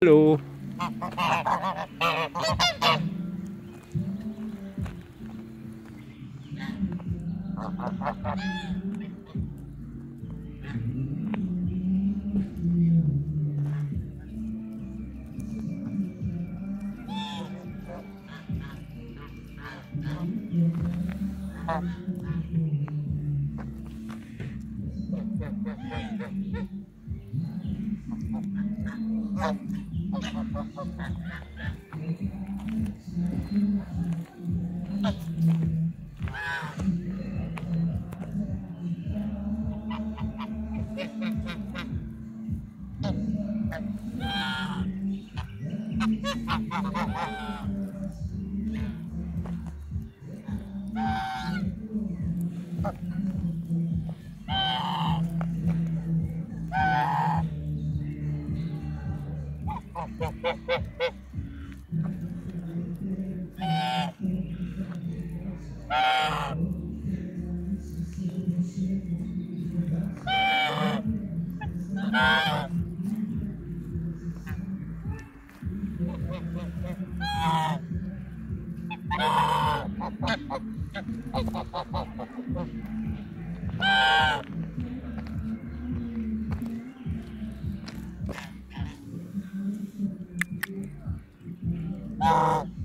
Hallo. Ha ha ha! Ha ha ha ha! Ah.